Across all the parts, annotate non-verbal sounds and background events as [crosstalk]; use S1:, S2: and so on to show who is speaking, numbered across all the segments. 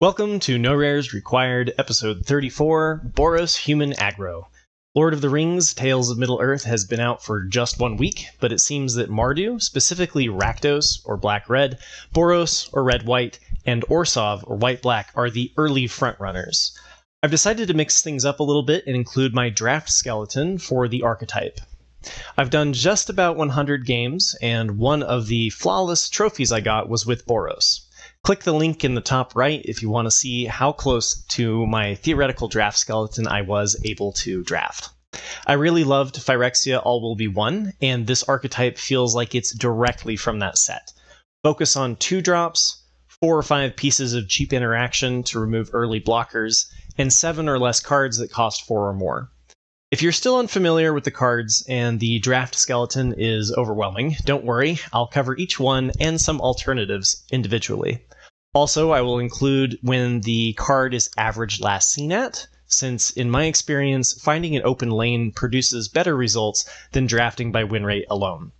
S1: Welcome to No Rares Required, Episode 34 Boros Human Aggro. Lord of the Rings Tales of Middle Earth has been out for just one week, but it seems that Mardu, specifically Rakdos or Black Red, Boros or Red White, and Orzhov or White Black are the early frontrunners. I've decided to mix things up a little bit and include my draft skeleton for the archetype. I've done just about 100 games, and one of the flawless trophies I got was with Boros. Click the link in the top right if you want to see how close to my theoretical draft skeleton I was able to draft. I really loved Phyrexia All Will Be One, and this archetype feels like it's directly from that set. Focus on two drops, four or five pieces of cheap interaction to remove early blockers, and seven or less cards that cost four or more. If you're still unfamiliar with the cards and the draft skeleton is overwhelming, don't worry, I'll cover each one and some alternatives individually. Also, I will include when the card is average last seen at, since in my experience, finding an open lane produces better results than drafting by win rate alone.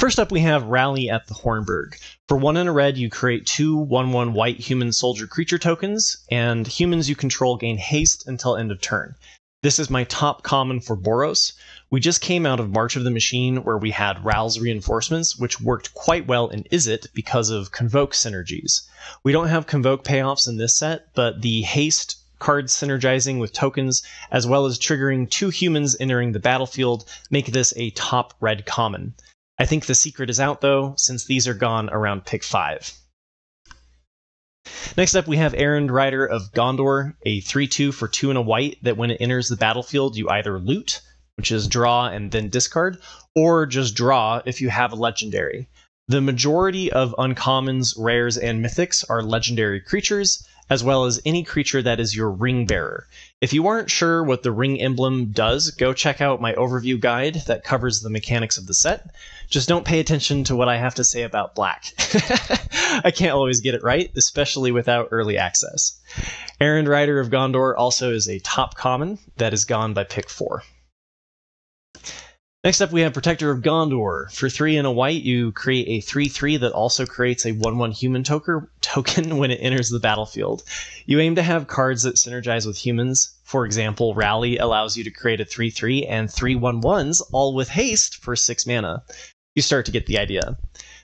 S1: First up, we have Rally at the Hornburg. For one in a red, you create two 1 1 white human soldier creature tokens, and humans you control gain haste until end of turn. This is my top common for Boros. We just came out of March of the Machine where we had Ral's reinforcements, which worked quite well in Izzet because of Convoke synergies. We don't have Convoke payoffs in this set, but the haste card synergizing with tokens, as well as triggering two humans entering the battlefield, make this a top red common. I think the secret is out though, since these are gone around pick 5. Next up, we have Errand Rider of Gondor, a 3 2 for 2 and a white that when it enters the battlefield, you either loot, which is draw and then discard, or just draw if you have a legendary. The majority of uncommons, rares, and mythics are legendary creatures, as well as any creature that is your ring bearer. If you aren't sure what the ring emblem does, go check out my overview guide that covers the mechanics of the set. Just don't pay attention to what I have to say about black. [laughs] I can't always get it right, especially without early access. Errand Rider of Gondor also is a top common that is gone by pick 4. Next up, we have Protector of Gondor. For three and a white, you create a 3 3 that also creates a 1 1 human token [laughs] when it enters the battlefield. You aim to have cards that synergize with humans. For example, Rally allows you to create a 3 3 and 3 1 1s, all with haste for 6 mana. You start to get the idea.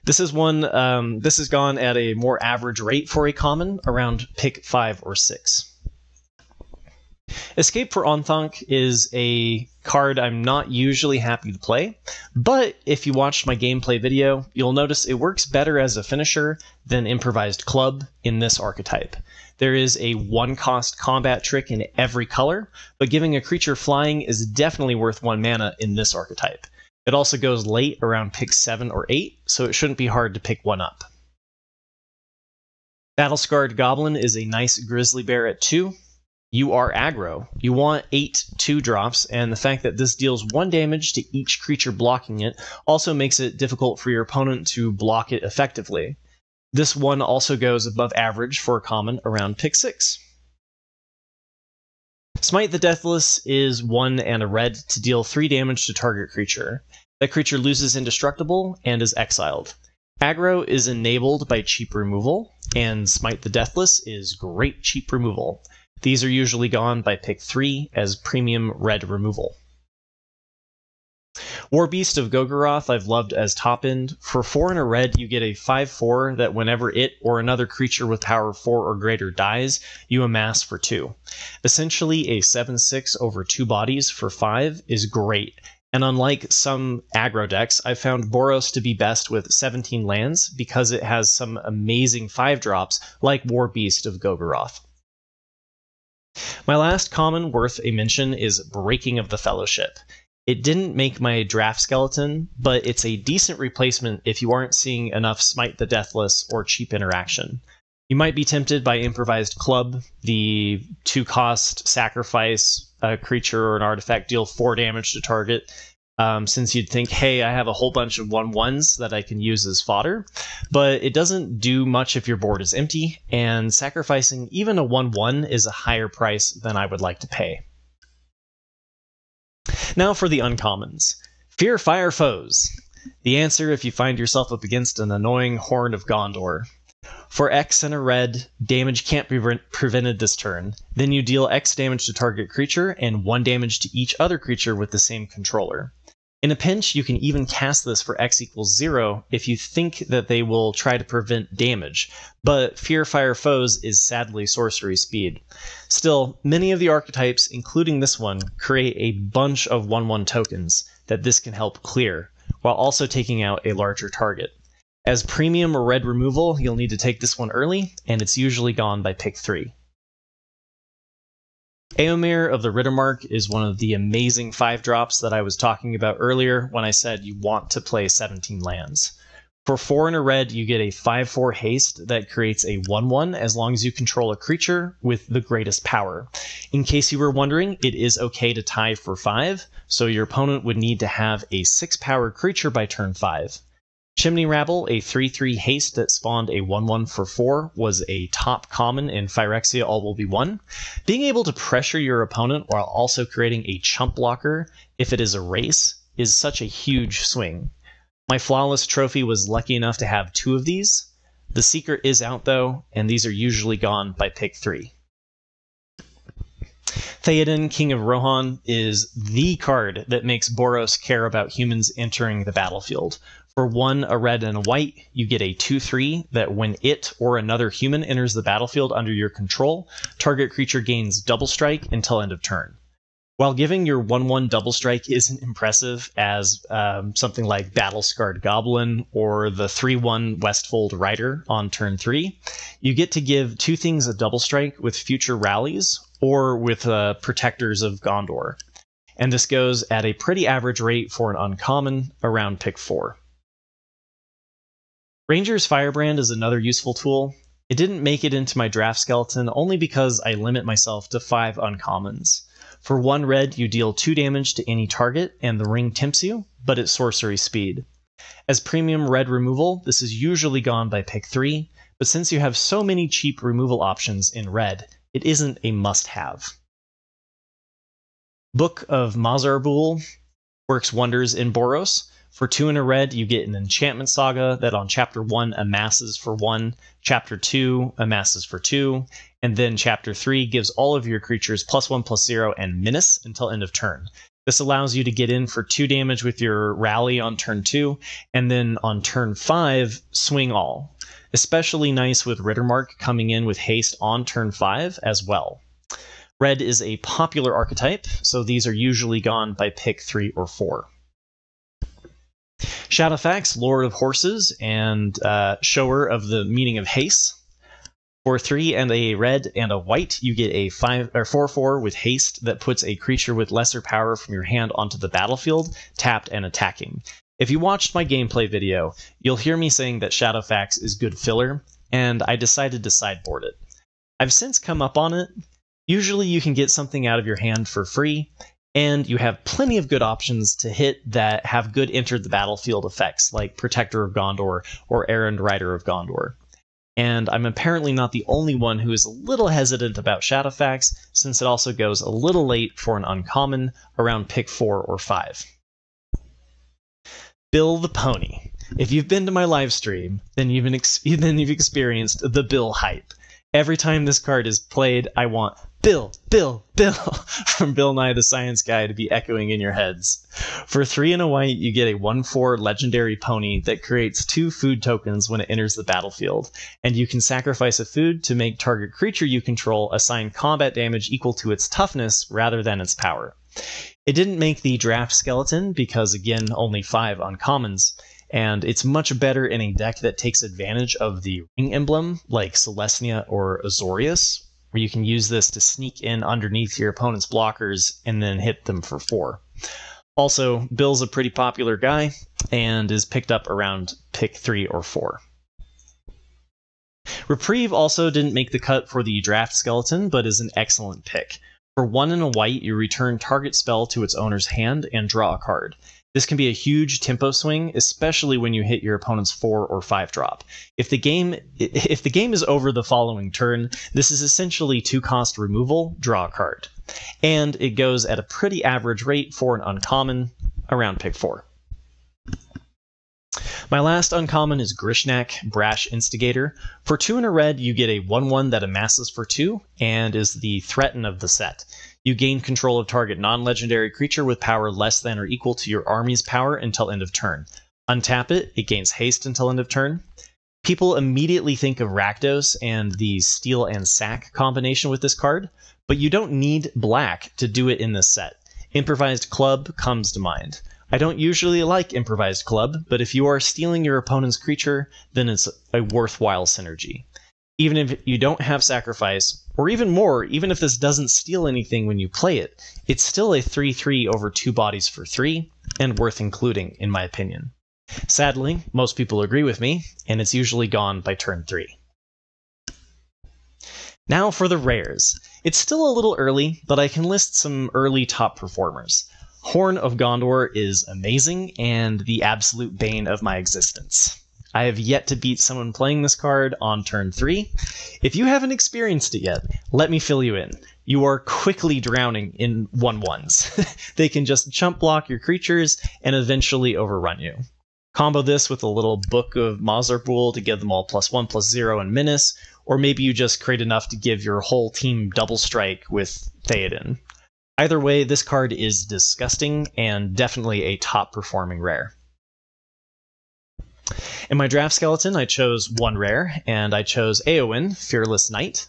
S1: This is one, um, this has gone at a more average rate for a common, around pick 5 or 6. Escape from Orthanc is a card I'm not usually happy to play, but if you watched my gameplay video, you'll notice it works better as a finisher than Improvised Club in this archetype. There is a one cost combat trick in every color, but giving a creature flying is definitely worth one mana in this archetype. It also goes late around pick 7 or 8, so it shouldn't be hard to pick one up. Battle Scarred Goblin is a nice grizzly bear at 2, you are aggro. You want eight two drops, and the fact that this deals one damage to each creature blocking it also makes it difficult for your opponent to block it effectively. This one also goes above average for a common around pick six. Smite the Deathless is one and a red to deal three damage to target creature. That creature loses indestructible and is exiled. Aggro is enabled by cheap removal, and Smite the Deathless is great cheap removal. These are usually gone by pick 3 as premium red removal. War Beast of Gorgoroth I've loved as top end. For 4 and a red, you get a 5 4 that whenever it or another creature with power 4 or greater dies, you amass for 2. Essentially, a 7 6 over 2 bodies for 5 is great, and unlike some aggro decks, I found Boros to be best with 17 lands because it has some amazing 5 drops like War Beast of Gorgoroth. My last common worth a mention is Breaking of the Fellowship. It didn't make my draft skeleton, but it's a decent replacement if you aren't seeing enough Smite the Deathless or cheap interaction. You might be tempted by Improvised Club, the two cost sacrifice a creature or an artifact, deal four damage to target, um, since you'd think, hey, I have a whole bunch of one ones that I can use as fodder. But it doesn't do much if your board is empty, and sacrificing even a 1 1 is a higher price than I would like to pay. Now for the uncommons Fear Fire Foes. The answer if you find yourself up against an annoying Horn of Gondor. For X and a red, damage can't be pre- prevented this turn. Then you deal X damage to target creature and 1 damage to each other creature with the same controller. In a pinch, you can even cast this for X equals 0 if you think that they will try to prevent damage, but Fear Fire Foes is sadly sorcery speed. Still, many of the archetypes, including this one, create a bunch of 1 1 tokens that this can help clear, while also taking out a larger target. As premium or red removal, you'll need to take this one early, and it's usually gone by pick 3. Eomer of the Riddermark is one of the amazing 5 drops that I was talking about earlier when I said you want to play 17 lands. For 4 and a red, you get a 5 4 haste that creates a 1 1 as long as you control a creature with the greatest power. In case you were wondering, it is okay to tie for 5, so your opponent would need to have a 6 power creature by turn 5. Chimney Rabble, a 3 3 haste that spawned a 1 1 for 4, was a top common in Phyrexia All Will Be One. Being able to pressure your opponent while also creating a chump blocker if it is a race is such a huge swing. My Flawless Trophy was lucky enough to have two of these. The Secret is out though, and these are usually gone by pick 3. Theoden, King of Rohan, is the card that makes Boros care about humans entering the battlefield. For one, a red and a white, you get a 2 3 that when it or another human enters the battlefield under your control, target creature gains double strike until end of turn. While giving your 1 1 double strike isn't impressive as um, something like Battle Scarred Goblin or the 3 1 Westfold Rider on turn 3, you get to give two things a double strike with future rallies or with uh, Protectors of Gondor. And this goes at a pretty average rate for an uncommon around pick 4. Ranger's Firebrand is another useful tool. It didn't make it into my draft skeleton only because I limit myself to 5 uncommons. For 1 red, you deal 2 damage to any target, and the ring tempts you, but it's sorcery speed. As premium red removal, this is usually gone by pick 3, but since you have so many cheap removal options in red, it isn't a must have. Book of Mazarbul works wonders in Boros, for two in a red, you get an enchantment saga that on chapter one amasses for one, chapter two amasses for two, and then chapter three gives all of your creatures plus one plus zero and menace until end of turn. This allows you to get in for two damage with your rally on turn two, and then on turn five, swing all. Especially nice with Riddermark coming in with haste on turn five as well. Red is a popular archetype, so these are usually gone by pick three or four. Shadowfax, Lord of Horses, and uh, shower of the meaning of haste. For three and a red and a white, you get a five or four four with haste that puts a creature with lesser power from your hand onto the battlefield, tapped and attacking. If you watched my gameplay video, you'll hear me saying that Shadowfax is good filler, and I decided to sideboard it. I've since come up on it. Usually you can get something out of your hand for free, and you have plenty of good options to hit that have good enter the battlefield effects, like Protector of Gondor or Errand Rider of Gondor. And I'm apparently not the only one who is a little hesitant about Shadowfax, since it also goes a little late for an uncommon around pick 4 or 5. Bill the Pony. If you've been to my live stream, then you've, ex- [laughs] then you've experienced the Bill hype. Every time this card is played, I want Bill, Bill, Bill [laughs] from Bill Nye the Science Guy to be echoing in your heads. For three and a white, you get a 1 4 legendary pony that creates two food tokens when it enters the battlefield, and you can sacrifice a food to make target creature you control assign combat damage equal to its toughness rather than its power. It didn't make the draft skeleton because, again, only five uncommons and it's much better in a deck that takes advantage of the ring emblem, like Selesnya or Azorius, where you can use this to sneak in underneath your opponent's blockers and then hit them for four. Also, Bill's a pretty popular guy and is picked up around pick three or four. Reprieve also didn't make the cut for the draft skeleton, but is an excellent pick. For one and a white, you return target spell to its owner's hand and draw a card. This can be a huge tempo swing, especially when you hit your opponent's four or five drop. If the game if the game is over the following turn, this is essentially two cost removal, draw a card. And it goes at a pretty average rate for an uncommon around pick four. My last uncommon is Grishnákh, Brash Instigator. For 2 and a red, you get a 1 1 that amasses for 2 and is the threaten of the set. You gain control of target non legendary creature with power less than or equal to your army's power until end of turn. Untap it, it gains haste until end of turn. People immediately think of Rakdos and the Steel and Sack combination with this card, but you don't need black to do it in this set. Improvised Club comes to mind. I don't usually like Improvised Club, but if you are stealing your opponent's creature, then it's a worthwhile synergy. Even if you don't have sacrifice, or even more, even if this doesn't steal anything when you play it, it's still a 3 3 over two bodies for 3, and worth including, in my opinion. Sadly, most people agree with me, and it's usually gone by turn 3. Now for the rares. It's still a little early, but I can list some early top performers. Horn of Gondor is amazing and the absolute bane of my existence. I have yet to beat someone playing this card on turn 3. If you haven't experienced it yet, let me fill you in. You are quickly drowning in 1 1s. [laughs] they can just chump block your creatures and eventually overrun you. Combo this with a little Book of Mazarbul to give them all plus 1 plus 0 and Menace, or maybe you just create enough to give your whole team double strike with Theoden. Either way, this card is disgusting and definitely a top performing rare. In my draft skeleton, I chose one rare, and I chose Eowyn, Fearless Knight,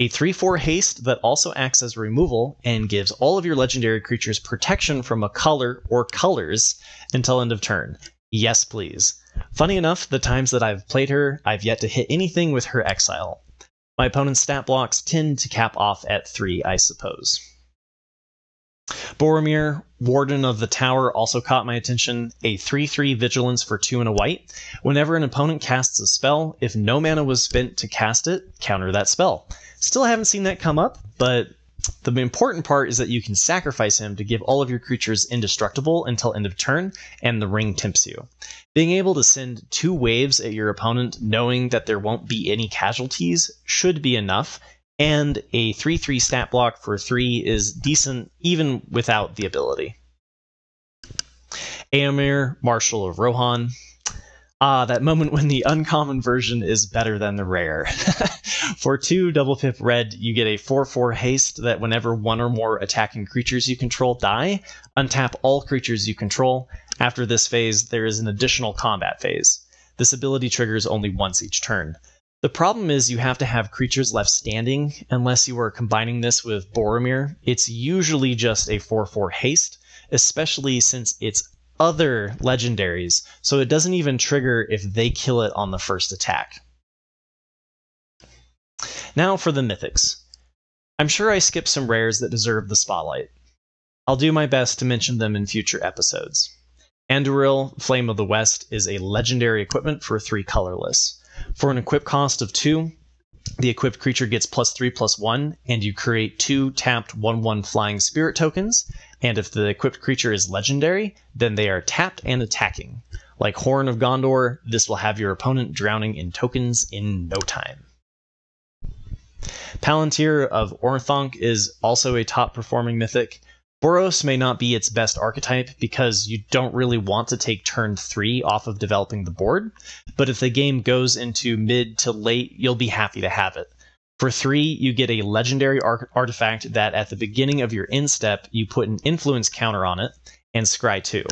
S1: a 3 4 haste that also acts as removal and gives all of your legendary creatures protection from a color or colors until end of turn. Yes, please. Funny enough, the times that I've played her, I've yet to hit anything with her exile. My opponent's stat blocks tend to cap off at 3, I suppose. Boromir, Warden of the Tower, also caught my attention. A 3 3 vigilance for 2 and a white. Whenever an opponent casts a spell, if no mana was spent to cast it, counter that spell. Still haven't seen that come up, but the important part is that you can sacrifice him to give all of your creatures indestructible until end of turn, and the ring tempts you. Being able to send two waves at your opponent, knowing that there won't be any casualties, should be enough, and a 3 3 stat block for 3 is decent even without the ability. Eomer, Marshal of Rohan. Ah, that moment when the uncommon version is better than the rare. [laughs] for 2 double pip red, you get a 4 4 haste that whenever one or more attacking creatures you control die, untap all creatures you control. After this phase, there is an additional combat phase. This ability triggers only once each turn. The problem is you have to have creatures left standing unless you are combining this with Boromir. It's usually just a 4 4 haste, especially since it's other legendaries, so it doesn't even trigger if they kill it on the first attack. Now for the mythics. I'm sure I skipped some rares that deserve the spotlight. I'll do my best to mention them in future episodes. Anduril, Flame of the West, is a legendary equipment for 3 colorless. For an equip cost of 2, the equipped creature gets plus 3 plus 1, and you create two tapped 1 1 flying spirit tokens. And if the equipped creature is legendary, then they are tapped and attacking. Like Horn of Gondor, this will have your opponent drowning in tokens in no time. Palantir of Orthanc is also a top performing mythic. Boros may not be its best archetype because you don't really want to take turn 3 off of developing the board, but if the game goes into mid to late, you'll be happy to have it. For 3, you get a legendary artifact that at the beginning of your end step, you put an influence counter on it and scry 2.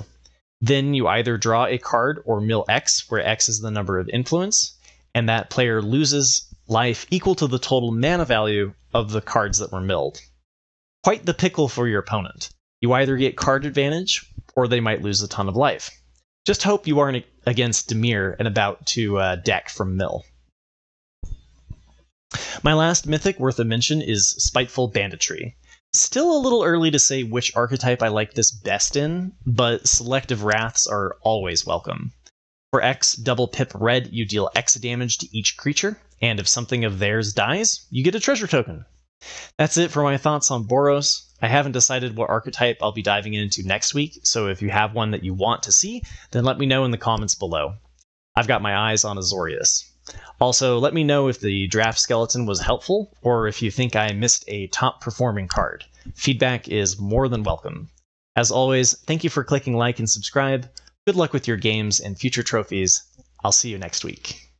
S1: Then you either draw a card or mill X, where X is the number of influence, and that player loses life equal to the total mana value of the cards that were milled quite the pickle for your opponent. You either get card advantage, or they might lose a ton of life. Just hope you aren't against Dimir and about to uh, deck from mill. My last mythic worth a mention is Spiteful Banditry. Still a little early to say which archetype I like this best in, but selective wraths are always welcome. For X double pip red, you deal X damage to each creature, and if something of theirs dies, you get a treasure token. That's it for my thoughts on Boros. I haven't decided what archetype I'll be diving into next week, so if you have one that you want to see, then let me know in the comments below. I've got my eyes on Azorius. Also, let me know if the draft skeleton was helpful, or if you think I missed a top performing card. Feedback is more than welcome. As always, thank you for clicking like and subscribe. Good luck with your games and future trophies. I'll see you next week.